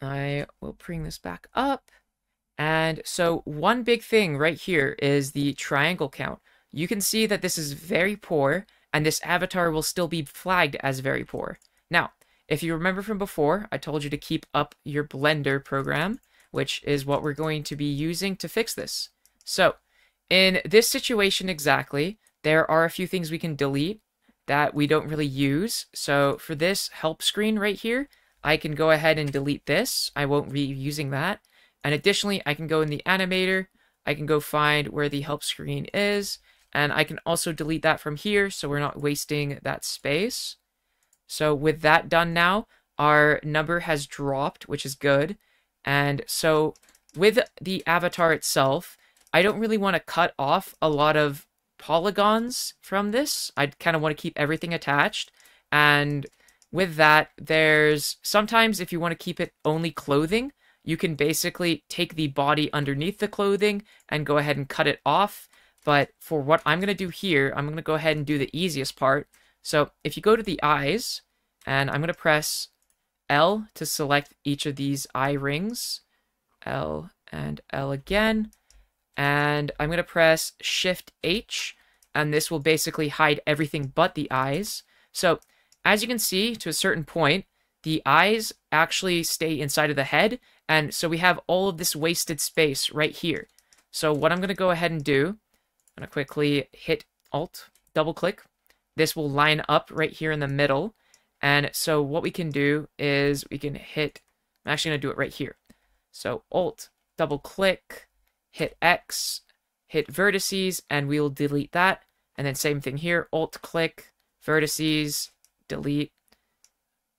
I will bring this back up. And so one big thing right here is the triangle count. You can see that this is very poor, and this avatar will still be flagged as very poor. Now, if you remember from before, I told you to keep up your Blender program, which is what we're going to be using to fix this. So, in this situation exactly, there are a few things we can delete that we don't really use. So for this help screen right here, I can go ahead and delete this. I won't be using that. And additionally, I can go in the animator. I can go find where the help screen is. And I can also delete that from here so we're not wasting that space. So with that done now, our number has dropped, which is good. And so with the avatar itself, I don't really want to cut off a lot of polygons from this. I kind of want to keep everything attached. And with that, there's sometimes if you want to keep it only clothing, you can basically take the body underneath the clothing and go ahead and cut it off. But for what I'm going to do here, I'm going to go ahead and do the easiest part. So if you go to the eyes, and I'm going to press L to select each of these eye rings, L and L again, and I'm going to press Shift H, and this will basically hide everything but the eyes. So as you can see, to a certain point, the eyes actually stay inside of the head, and so we have all of this wasted space right here. So what I'm going to go ahead and do, I'm going to quickly hit Alt, double click. This will line up right here in the middle. And so what we can do is we can hit, I'm actually going to do it right here. So Alt, double click, hit X, hit vertices, and we'll delete that. And then same thing here, Alt click, vertices, delete,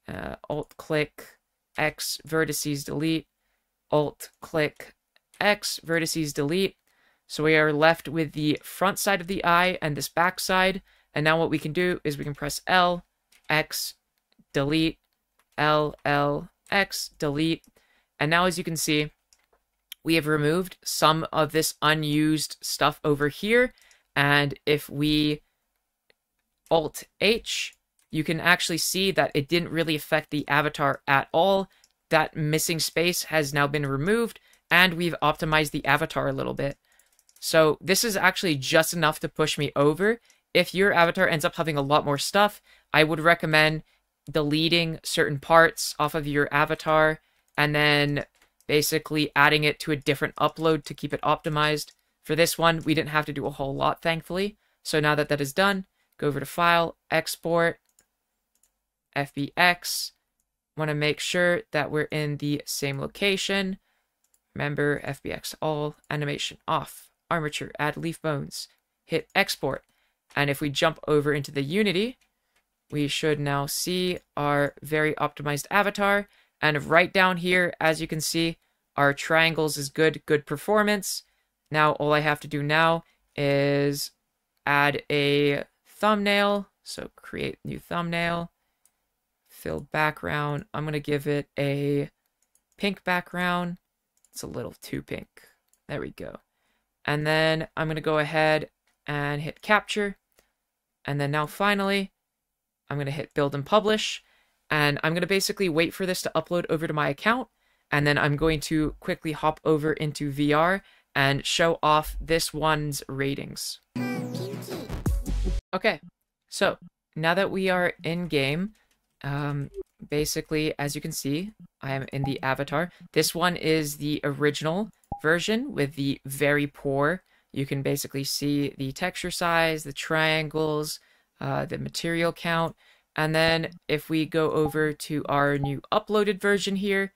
uh, Alt click, X, vertices, delete, Alt click, X, vertices, delete. So we are left with the front side of the eye and this back side. And now what we can do is we can press L, X, delete, L, L, X, delete. And now as you can see, we have removed some of this unused stuff over here. And if we Alt H, you can actually see that it didn't really affect the avatar at all. That missing space has now been removed, and we've optimized the avatar a little bit. So this is actually just enough to push me over. If your avatar ends up having a lot more stuff, I would recommend deleting certain parts off of your avatar and then basically adding it to a different upload to keep it optimized. For this one, we didn't have to do a whole lot, thankfully. So now that that is done, go over to File, Export, FBX. Want to make sure that we're in the same location. Remember, FBX all, animation off, armature, add leaf bones, hit export. And if we jump over into the Unity, we should now see our very optimized avatar. And right down here, as you can see, our triangles is good, good performance. Now all I have to do now is add a thumbnail. So create new thumbnail, fill background. I'm going to give it a pink background. It's a little too pink. There we go. And then I'm going to go ahead and hit capture. And then now finally, I'm going to hit build and publish. And I'm going to basically wait for this to upload over to my account. And then I'm going to quickly hop over into VR and show off this one's ratings. Okay, so now that we are in game, um, basically, as you can see, I am in the avatar. This one is the original version with the very poor. You can basically see the texture size, the triangles, uh, the material count. And then if we go over to our new uploaded version here,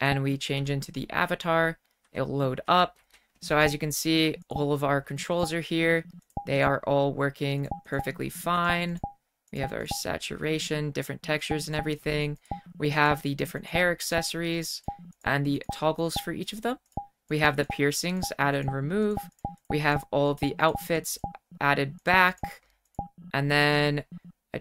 and we change into the avatar, it'll load up. So as you can see, all of our controls are here. They are all working perfectly fine. We have our saturation, different textures and everything. We have the different hair accessories and the toggles for each of them. We have the piercings add and remove. We have all the outfits added back. And then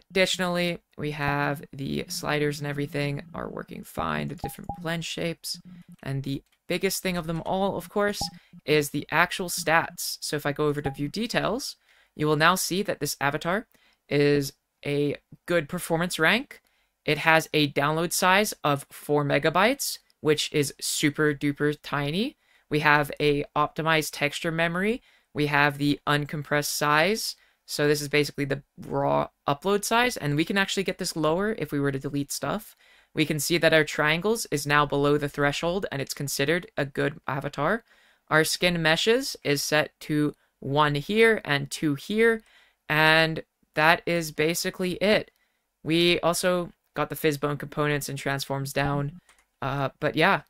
Additionally, we have the sliders and everything are working fine, the different blend shapes, and the biggest thing of them all, of course, is the actual stats. So if I go over to view details, you will now see that this avatar is a good performance rank. It has a download size of 4 megabytes, which is super duper tiny. We have a optimized texture memory. We have the uncompressed size. So this is basically the raw upload size, and we can actually get this lower if we were to delete stuff. We can see that our triangles is now below the threshold, and it's considered a good avatar. Our skin meshes is set to one here and two here, and that is basically it. We also got the PhysBone components and transforms down. Uh, but yeah,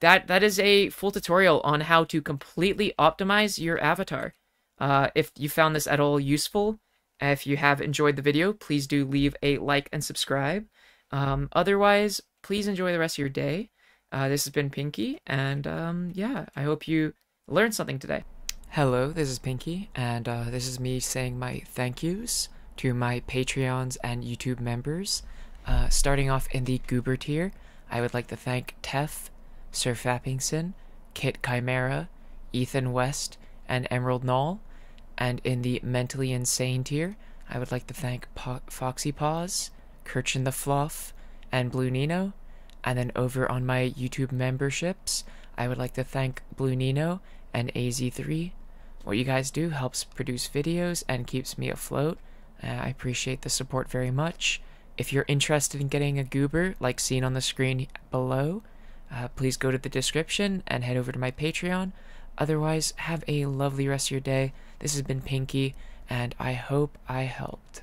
that that is a full tutorial on how to completely optimize your avatar. Uh, if you found this at all useful, if you have enjoyed the video, please do leave a like and subscribe. Um, otherwise, please enjoy the rest of your day. Uh, this has been Pinky, and um, yeah, I hope you learned something today. Hello, this is Pinky, and uh, this is me saying my thank yous to my Patreons and YouTube members. Uh, starting off in the Goober tier, I would like to thank Tef, Sir Fappingson, Kit Chimera, Ethan West, and Emerald Null. And in the Mentally Insane tier, I would like to thank po- Foxy Paws, Kirchin the Fluff, and Blue Nino. And then over on my YouTube memberships, I would like to thank Blue Nino and AZ3 what you guys do helps produce videos and keeps me afloat. Uh, I appreciate the support very much. If you're interested in getting a goober, like seen on the screen below, uh, please go to the description and head over to my Patreon. Otherwise, have a lovely rest of your day. This has been Pinky, and I hope I helped.